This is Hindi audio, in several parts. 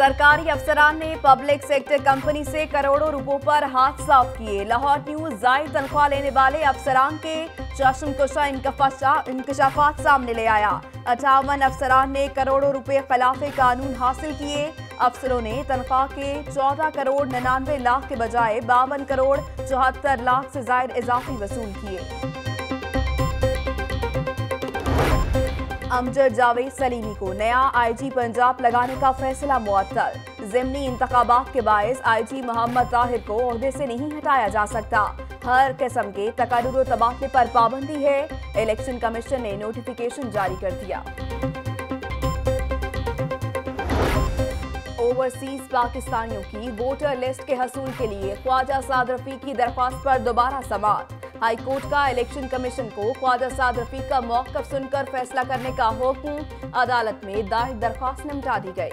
सरकारी अफसरान ने पब्लिक सेक्टर कंपनी से करोड़ों रुपयों पर हाथ साफ़ किए। लाहौर न्यूज़ जायद तनख्वाह लेने वाले अफसरान के चश्मकुशा इंकशाफात सामने ले आया। अठावन अफसरान ने करोड़ों रुपए खिलाफ कानून हासिल किए। अफसरों ने तनख्वाह के 14 करोड़ निन्यानवे लाख के बजाय बावन करोड़ चौहत्तर लाख से जायद इजाफी वसूल किए। अमजद जावेद सलीमी को नया आईजी पंजाब लगाने का फैसला मुअत्तल। जिमनी इंतबात के बायस आईजी मोहम्मद ताहिर को अहदे से नहीं हटाया जा सकता। हर किस्म के तकर्र तबादले पर पाबंदी है। इलेक्शन कमीशन ने नोटिफिकेशन जारी कर दिया। ओवरसीज पाकिस्तानियों की वोटर लिस्ट के हसूल के लिए ख्वाजा साद रफीक की दरख्वास्त पर दोबारा समात हाईकोर्ट का इलेक्शन कमीशन को ख्वाजा साद रफीक का मौकफ सुनकर फैसला करने का हुक्म, अदालत में दायर दरख्वास्त निपटा दी गई।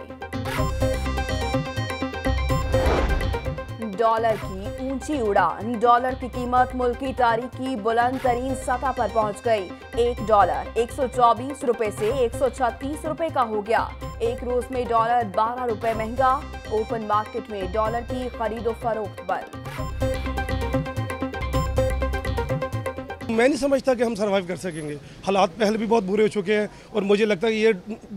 डॉलर की ऊँची उड़ान, डॉलर की कीमत, मुल्क की तारीख की बुलंद तरीन सतह पर पहुँच गई। एक डॉलर, एक सौ चौबीस रुपए से एक सौ छत्तीस रुपए का हो गया। एक रोज में डॉलर बारह रुपए महँगा, ओपन मार्केट में डॉलर की खरीदो फरोख्त बंद। मैं नहीं समझता कि हम सरवाइव कर सकेंगे। हालात पहले भी बहुत बुरे हो चुके हैं और मुझे लगता है कि ये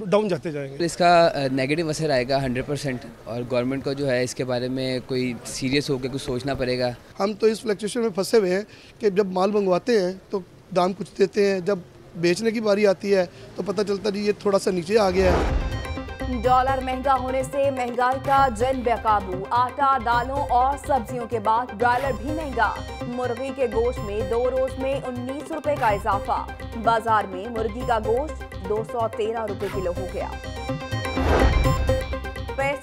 डाउन जाते जाएँगे। इसका नेगेटिव असर आएगा 100 परसेंट और गवर्नमेंट को जो है इसके बारे में कोई सीरियस होकर कुछ सोचना पड़ेगा। हम तो इस फ्लक्चुएशन में फंसे हुए हैं कि जब माल मंगवाते हैं तो दाम कुछ देते हैं जब बेचने की बारी आती है तो पता चलता जी ये थोड़ा सा नीचे आ गया है। डॉलर महँगा होने से महँगाई का जन बेकाबू। आटा, दालों और सब्जियों के बाद डॉलर भी महँगा। मुर्गी के गोश्त में दो रोज में उन्नीस रुपए का इजाफा। बाज़ार में मुर्गी का गोश्त दो सौ तेरह रुपए किलो हो गया।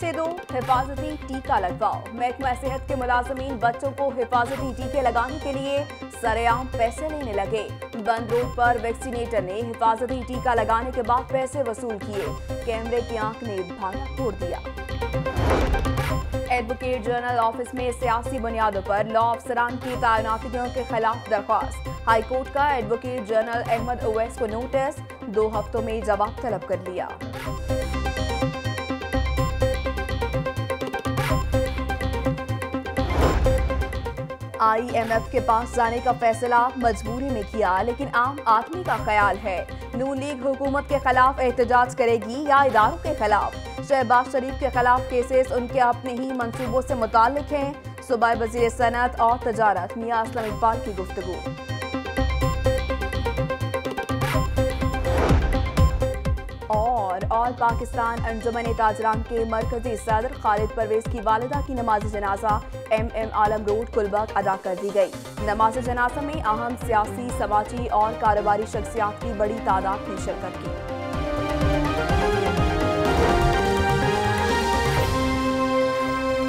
पैसे दो, हिफाजती टीका लगवाओ। महकमा सेहत के मुलाजमीन बच्चों को हिफाजती टीके लगाने के लिए सरेआम पैसे लेने लगे। बंद रोड पर वैक्सीनेटर ने हिफाजती टीका लगाने के बाद पैसे वसूल किए। कैमरे की आँख ने भाला तोड़ दिया। एडवोकेट जनरल ऑफ़िस में सियासी बुनियादों पर लॉ अफसरान की तैनातियों के खिलाफ दरख्वास्त। हाईकोर्ट का एडवोकेट जनरल अहमद ओवैस को नोटिस, दो हफ्तों में जवाब तलब कर लिया। आईएमएफ के पास जाने का फैसला मजबूरी में किया, लेकिन आम आदमी का ख्याल है। नून लीग हुकूमत के खिलाफ एहतजाज करेगी या इदारों के खिलाफ? शहबाज शरीफ के खिलाफ केसेस उनके अपने ही मंसूबों से मुतल हैं। सूबा वज़ीर सनत और तजारत मियाँ असलम इकबाल की गुफ्तु ऑल पाकिस्तान अंजुमन ताजरान के मरकजी सदर खालिद परवेज की वालदा की नमाज़ जनाजा M M Alam road Kulbagh अदा कर दी गई। नमाज़ जनाजा में अहम सियासी, समाजी और कारोबारी शख्सियात की बड़ी तादाद ने शिरकत की।